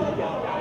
や。